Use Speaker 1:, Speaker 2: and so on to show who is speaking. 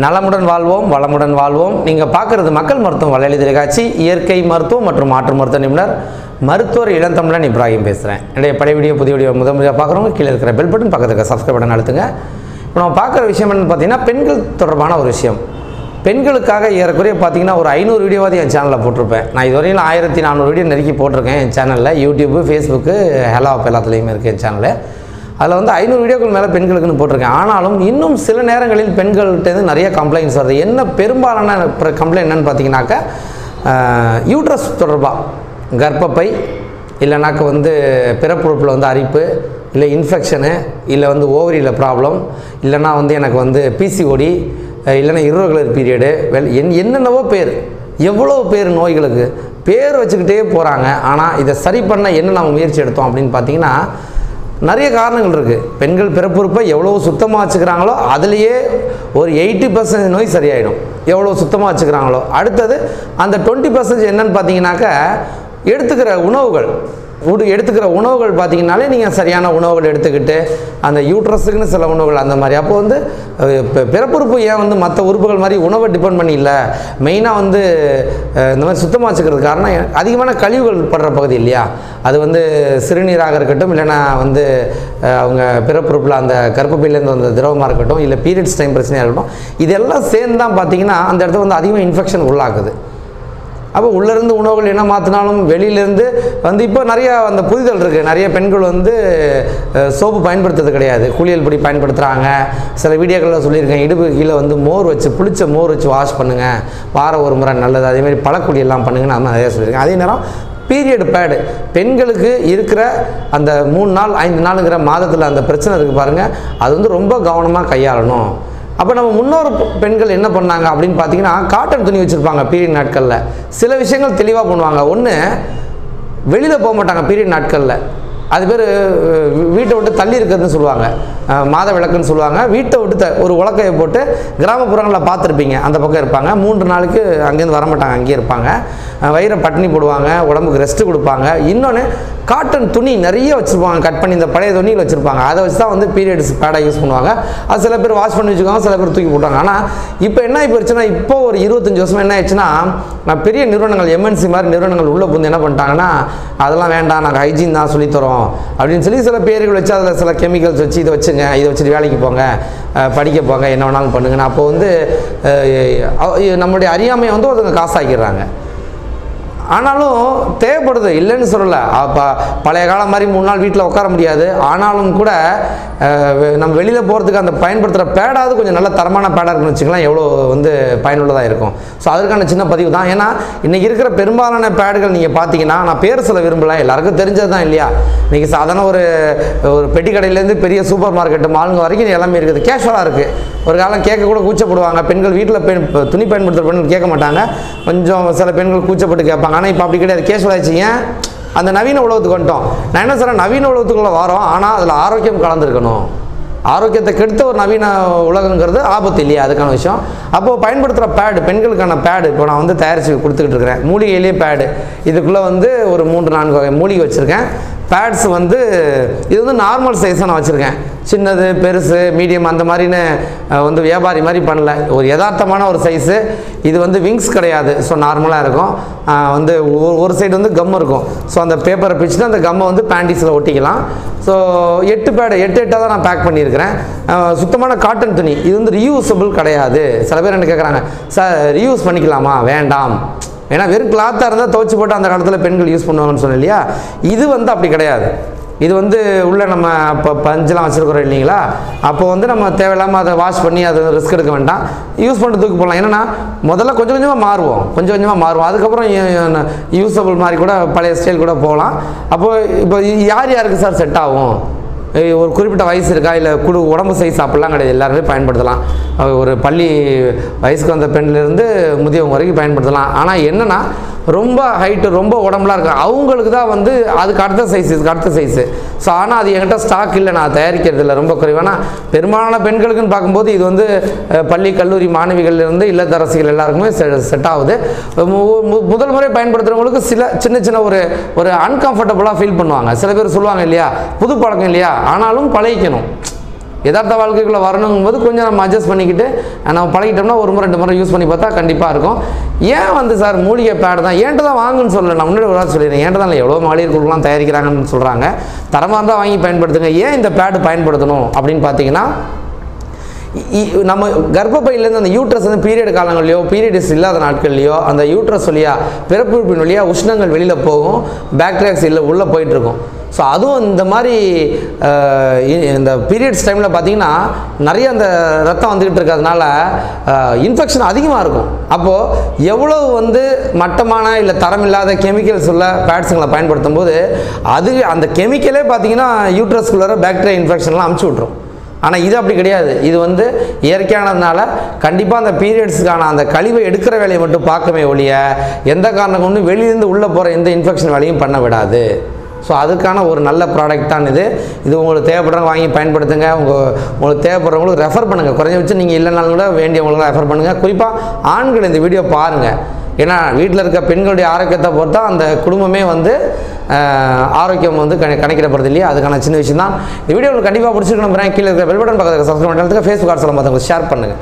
Speaker 1: நலமுடன் வாழ்வோம் வளமுடன் வாழ்வோம். நீங்கள் பார்க்குறது மக்கள் மருத்துவம் வலையளி தொலைக்காட்சி இயற்கை மருத்துவம் மற்றும் மாற்று மருத்துவ நிபுணர் மருத்துவர் இளந்தமிழன் இப்ராஹிம் பேசுகிறேன் என்னுடைய பழைய வீடியோ புதிய வீடியோ முதல் முறையாக பார்க்குறவங்க கீழே இருக்கிற பெல் பட்டன் பக்கத்தில் இருக்கிற சப்ஸ்கிரைப் பட்டன் அழுத்துங்க. இப்போ நம்ம பார்க்குற விஷயம் என்னென்னு பார்த்தீங்கன்னா பெண்கள் தொடர்பான ஒரு விஷயம். பெண்களுக்காக ஏறக்குறைய பார்த்தீங்கன்னா ஒரு ஐநூறு வீடியோவாவது என் சேனலில் போட்டிருப்பேன். நான் இதுவரையிலும் ஆயிரத்தி நானூறு வீடியோ நெருக்கி போட்டிருக்கேன் என் சேனலில் யூடியூப்பு ஃபேஸ்புக்கு ஹெலோ ஆப் எல்லாத்துலேயுமே இருக்குது என் சேனலில் அதில் வந்து ஐநூறு வீடியோக்கள் மேலே பெண்களுக்குன்னு போட்டிருக்கேன். ஆனாலும் இன்னும் சில நேரங்களில் பெண்கள்கிட்டேருந்து நிறைய கம்ப்ளைண்ட்ஸ் வருது. என்ன பெரும்பாலான கம்ப்ளைண்ட் என்னன்னு பார்த்தீங்கன்னாக்கா யூட்ரஸ் தொடர்பாக கர்ப்பப்பை இல்லைனாக்க வந்து பிறப்புறுப்பில் வந்து அரிப்பு இல்லை இன்ஃபெக்ஷனு இல்லை வந்து ஓவரியில் ப்ராப்ளம் இல்லைனா வந்து எனக்கு வந்து பிசிஓடி இல்லைன்னா irregular பீரியடு வெல் என் என்னென்னவோ பேர் எவ்வளோ பேர் நோய்களுக்கு பேர் வச்சுக்கிட்டே போகிறாங்க ஆனால் இதை சரி பண்ண என்ன நம்ம முயற்சி எடுத்தோம் அப்படின்னு பார்த்தீங்கன்னா நிறைய காரணங்கள் இருக்குது பெண்கள் பிறப்புறுப்பை எவ்வளோ சுத்தமாக வச்சுக்கிறாங்களோ அதுலேயே ஒரு எயிட்டி பர்சன்டேஜ் நோய் சரியாயிடும். எவ்வளோ சுத்தமாக வச்சுக்கிறாங்களோ. அடுத்தது அந்த டுவெண்ட்டி பர்சன்டேஜ் என்னன்னு பார்த்தீங்கன்னாக்க எடுத்துக்கிற உணவுகள். உடு எடுத்துக்கிற உணவுகள் பார்த்திங்கனாலே நீங்கள் சரியான உணவுகள் எடுத்துக்கிட்டு அந்த யூட்ரஸுக்குன்னு சில உணவுகள் அந்த மாதிரி. அப்போ வந்து பிறப்புறுப்பு ஏன் வந்து மற்ற உறுப்புகள் மாதிரி உணவை டிபெண்ட் பண்ணி இல்லை மெயினாக வந்து இந்த மாதிரி சுத்தமாக வச்சுக்கிறது காரணம் அதிகமான கழிவுகள் படுற பகுதி இல்லையா? அது வந்து சிறுநீராக இருக்கட்டும் இல்லைன்னா வந்து அவங்க பிறப்புறுப்பில் அந்த கருப்பப்பையிலேருந்து வந்த திரவமாக இருக்கட்டும் இல்லை பீரியட்ஸ் டைம் பிரச்சனையாக இருக்கட்டும் இதெல்லாம் சேர்ந்து தான் பார்த்தீங்கன்னா அந்த இடத்துல வந்து அதிகமாக இன்ஃபெக்ஷன் உள்ளாக்குது அப்போ உள்ளேருந்து உணவுகள் என்ன மாற்றினாலும் வெளியிலேருந்து வந்து இப்போ நிறையா அந்த புரிதல் இருக்குது நிறைய பெண்கள் வந்து சோப்பு பயன்படுத்துறது கிடையாது. குளியல் பொடி பயன்படுத்துகிறாங்க சில வீடியோக்களில் சொல்லியிருக்கேன். இடுப்பு கீழே வந்து மோர் வச்சு புளிச்ச மோர் வச்சு வாஷ் பண்ணுங்கள் வாரம் ஒரு முறை நல்லது. அதேமாதிரி பழக்குடியெல்லாம் பண்ணுங்கன்னு நான் நிறைய சொல்லியிருக்கேன். அதே நேரம் பீரியட் பேடு பெண்களுக்கு இருக்கிற அந்த மூணு நாள் ஐந்து நாளுங்கிற மாதத்தில் அந்த பிரச்சனை இருக்குது பாருங்கள் அது வந்து ரொம்ப கவனமாக கையாளணும். அப்போ நம்ம முன்னோர் பெண்கள் என்ன பண்ணாங்க அப்படின்னு பார்த்தீங்கன்னா காட்டன் துணி வச்சுருப்பாங்க பீரியட் நாட்களில். சில விஷயங்கள் தெளிவாக பண்ணுவாங்க. ஒன்று வெளியில் போக மாட்டாங்க பீரியட் நாட்களில். அது பேர் வீட்டை விட்டு தள்ளி இருக்கிறதுன்னு சொல்லுவாங்க. மாத விளக்குன்னு சொல்லுவாங்க. வீட்டை விட்டு த ஒரு உலக்கையை போட்டு கிராமப்புறங்களில் பார்த்துருப்பீங்க. அந்த பக்கம் இருப்பாங்க. மூன்று நாளைக்கு அங்கேருந்து வர மாட்டாங்க அங்கேயே இருப்பாங்க. வயிறை பட்டினி போடுவாங்க. உடம்புக்கு ரெஸ்ட்டு கொடுப்பாங்க. இன்னொன்று காட்டன் துணி நிறைய வச்சுருப்பாங்க. கட் பண்ணி இந்த பழைய துணியில் வச்சுருப்பாங்க. அதை வச்சு தான் வந்து பீரியட்ஸ் பேடாக யூஸ் பண்ணுவாங்க. அது சில பேர் வாஷ் பண்ணி வச்சுக்குவாங்க. சில பேர் தூக்கி போட்டாங்க ஆனால் இப்போ என்ன ஆகி போச்சுன்னா இப்போ ஒரு இருபத்தஞ்சி வருஷம் என்ன ஆயிடுச்சுன்னா நான் பெரிய நிறுவனங்கள் எம்என்சி மாதிரி நிறுவனங்கள் உள்ளே புந்து என்ன பண்ணிட்டாங்கன்னா அதெல்லாம் வேண்டாம். நாங்கள் ஹைஜீன் தான் சொல்லித்தரோம் அப்படின்னு சொல்லி சில பேர்கள் வச்சு அதில் சில கெமிக்கல்ஸ் வச்சு இதை வச்சுங்க இதை வச்சுட்டு வேலைக்கு போங்க படிக்க போங்க என்ன வேணாலும் பண்ணுங்கன்னு. அப்போ வந்து நம்முடைய நம்மளுடைய அறியாமையை வந்து ஒருத்தவங்க காசாக்கிடுறாங்க. ஆனாலும் தேவைப்படுது இல்லைன்னு சொல்லலை. அப்போ பழைய காலம் மாதிரி மூணு நாள் வீட்டில் உட்கார முடியாது. ஆனாலும் கூட நம்ம வெளியில் போகிறதுக்கு அந்த பயன்படுத்துகிற பேடாவது கொஞ்சம் நல்ல தரமான பேடாக இருக்குன்னு வச்சுக்கலாம் எவ்வளோ வந்து பயனுள்ளதாக இருக்கும். ஸோ அதற்கான சின்ன பதிவு தான். ஏன்னா இன்றைக்கி இருக்கிற பெரும்பாலான பேடுகள் நீங்கள் பார்த்தீங்கன்னா நான் பேர் சொல்ல விரும்பலாம் எல்லாருக்கும் தெரிஞ்சது தான் இல்லையா? இன்றைக்கி சாதாரண ஒரு ஒரு பெட்டி கடையிலேருந்து பெரிய சூப்பர் மார்க்கெட்டு மாலுங்க வரைக்கும் எல்லாமே இருக்குது. கேஷுவலாக இருக்குது ஒரு காலம் கேட்க கூட கூச்சப்படுவாங்க. பெண்கள் வீட்டில் பெண் துணி பயன்படுத்துகிற பெண்கள் கேட்க மாட்டாங்க. கொஞ்சம் சில பெண்கள் கூச்சப்பட்டு கேட்பாங்க. ஆனால் இப்போ அப்படி கிடையாது. கேஸ் விளையாச்சிங்க அந்த நவீன உலகத்துக்கு வந்துட்டோம். நான் என்ன சொல்கிறேன் நவீன உலகத்துக்குள்ளே வரோம். ஆனால் அதில் ஆரோக்கியம் கலந்துருக்கணும். ஆரோக்கியத்தை கெடுத்த ஒரு நவீன உலகங்கிறது ஆபத்து இல்லையா? அதுக்கான விஷயம். அப்போது பயன்படுத்துகிற பேடு பெண்களுக்கான பேடு இப்போ நான் வந்து தயாரித்து கொடுத்துக்கிட்டு இருக்கிறேன். மூலிகையிலேயே பேடு இதுக்குள்ளே வந்து ஒரு மூன்று நான்கு வகை மூலிகை வச்சுருக்கேன். பேட்ஸ் வந்து இது வந்து நார்மல் சைஸாக நான் வச்சுருக்கேன். சின்னது பெருசு மீடியம் அந்த மாதிரின்னு வந்து வியாபாரி மாதிரி பண்ணல. ஒரு யதார்த்தமான ஒரு சைஸு இது வந்து விங்ஸ் கிடையாது. ஸோ நார்மலாக இருக்கும். வந்து ஒரு- சைடு வந்து கம் இருக்கும். ஸோ அந்த பேப்பரை பிச்சுட்டு அந்த கம்மை வந்து பேண்டிஸில் ஒட்டிக்கலாம். ஸோ எட்டு பேடு எட்டு எட்டாக தான் நான் பேக் பண்ணியிருக்கிறேன். சுத்தமான காட்டன் துணி. இது வந்து ரீயூசபிள் கிடையாது. சில பேர் என்ன கேட்குறாங்க சார் ரீயூஸ் பண்ணிக்கலாமா? வேண்டாம். ஏன்னா வெறும் கிளாத்தாக இருந்தால் துவச்சி போட்டு அந்த காலத்தில் பெண்கள் யூஸ் பண்ணுவாங்கன்னு சொன்னேன் இல்லையா? இது வந்து அப்படி கிடையாது. இது வந்து உள்ளே நம்ம இப்போ பஞ்செலாம் வச்சுருக்குறோம் இல்லைங்களா? அப்போ வந்து நம்ம தேவையில்லாமல் அதை வாஷ் பண்ணி அதை ரிஸ்க் எடுக்க வேண்டாம். யூஸ் பண்ணிட்டு தூக்கி போடலாம். என்னன்னா முதல்ல கொஞ்சம் கொஞ்சமாக மாறுவோம். கொஞ்சம் கொஞ்சமாக மாறுவோம். அதுக்கப்புறம் யூஸபிள் மாதிரி கூட பழைய ஸ்டைல் கூட போகலாம். அப்போது இப்போ யார் யாருக்கு சார் செட் ஆகும்? ஒரு குறிப்பிட்ட வயசு இருக்கா? இல்லை குடு உடம்பு சைஸ் அப்படிலாம் கிடையாது. எல்லாருமே பயன்படுத்தலாம். ஒரு பள்ளி வயசுக்கு வந்த பெண்ணிலிருந்து முதியவங்க வரைக்கும் பயன்படுத்தலாம். ஆனால் என்னென்னா ரொம்ப ஹைட்டு ரொம்ப உடம்புலாம் இருக்கும் அவங்களுக்கு தான் வந்து அதுக்கு அடுத்த சைஸ் இதுக்கு அடுத்த சைஸு ஸோ ஆனால் அது என்கிட்ட ஸ்டாக் இல்லை. நான் தயாரிக்கிறது இல்லை. ரொம்ப குறைவானா பெரும்பாலான பெண்களுக்குன்னு பார்க்கும்போது இது வந்து பள்ளி கல்லூரி மாணவிகள்லேருந்து இல்லத்தரசிகள் எல்லாருக்குமே செட் ஆகுது. மு- முதல் முறை பயன்படுத்துகிறவங்களுக்கு சில சின்ன சின்ன ஒரு ஒரு அன்கம்ஃபர்டபுளாக ஃபீல் பண்ணுவாங்க. சில பேர் சொல்லுவாங்க இல்லையா? புது பழக்கம் இல்லையா? ஆனாலும் பழகிக்கணும். யதார்த்த வாழ்க்கைக்குள்ளே வரணுங்கும் போது கொஞ்சம் நம்ம அட்ஜஸ்ட் பண்ணிக்கிட்டு நம்ம பழகிட்டோம்னா ஒரு முறை ரெண்டு முறை யூஸ் பண்ணி பார்த்தா கண்டிப்பாக இருக்கும். ஏன் வந்து சார் மூலிகை பேடு தான்? ஏன்ட்டு தான் வாங்குன்னு சொல்லலை? நான் முன்னாடி ஒரு வாரம் சொல்லிடுறேன் ஏன்ட்டு தான் இல்லை? எவ்வளோ மகளிர் குழுலாம் தயாரிக்கிறாங்கன்னு சொல்கிறாங்க தரமாக இருந்தால் வாங்கி பயன்படுத்துங்க. ஏன் இந்த பேடு பயன்படுத்தணும் அப்படின்னு பார்த்தீங்கன்னா நம்ம கர்ப்பப்பையிலேருந்து அந்த யூட்ரஸ் வந்து பீரியட் காலங்கள்லையோ பீரியட்ஸ் இல்லாத நாட்கள்லையோ அந்த யூட்ரஸ் வழியாக பிறப்புறுப்பின் வழியாக உஷ்ணங்கள் வெளியில் போகும் பேக்டீரியாஸ் இல்லை உள்ளே போயிட்டுருக்கும். ஸோ அதுவும் இந்த மாதிரி இந்த பீரியட்ஸ் டைமில் பார்த்தீங்கன்னா நிறைய அந்த ரத்தம் வந்துக்கிட்டு இருக்கிறதுனால இன்ஃபெக்ஷன் அதிகமாக இருக்கும். அப்போது எவ்வளவு வந்து மட்டமான இல்லை தரம் இல்லாத கெமிக்கல்ஸ் உள்ள பேட்ஸுங்களை பயன்படுத்தும் போது அது அந்த கெமிக்கலே பார்த்தீங்கன்னா யூட்ரஸ்குள்ளார பேக்டீரியா இன்ஃபெக்ஷன்லாம் அமுச்சு விட்ரும் ஆனால் இது அப்படி கிடையாது. இது வந்து இயற்கையானதுனால கண்டிப்பாக அந்த பீரியட்ஸுக்கான அந்த கழிவை எடுக்கிற வேலையை மட்டும் பார்க்கவே ஒழிய எந்த காரணம் கொண்டு வெளியிலேருந்து உள்ளே போகிற எந்த இன்ஃபெக்ஷன் வேலையும் பண்ண விடாது. ஸோ அதுக்கான ஒரு நல்ல ப்ராடக்ட் தான் இது. இது உங்களுக்கு தேவைப்படுறவங்க வாங்கி பயன்படுத்துங்க. உங்கள் உங்களுக்கு தேவைப்படுறவங்களுக்கு ரெஃபர் பண்ணுங்கள் குறைஞ்சபட்சம் நீங்கள் இல்லைனாலும் கூட வேண்டியவங்களுக்கு ரெஃபர் பண்ணுங்கள் குறிப்பாக ஆண்கள் இந்த வீடியோ பாருங்கள் ஏன்னா வீட்டில் இருக்க பெண்களுடைய ஆரோக்கியத்தை பொறுத்தா அந்த குடும்பமே வந்து ஆரோக்கியம் வந்து கண கணக்கிடப்படுறது இல்லையா? அதுக்கான சின்ன விஷயம் தான் இந்த வீடியோ உங்களுக்கு கண்டிப்பாக பிடிச்சிருக்கணும் கீழே இருக்கிற பெல் பட்டன் பக்கத்தில் சப்ஸ்கிரைப் பண்ணுறதுக்கு ஃபேஸ்புக் வாட்ஸ்அப்பில் மற்றவங்களுக்கு ஷேர் பண்ணுங்கள்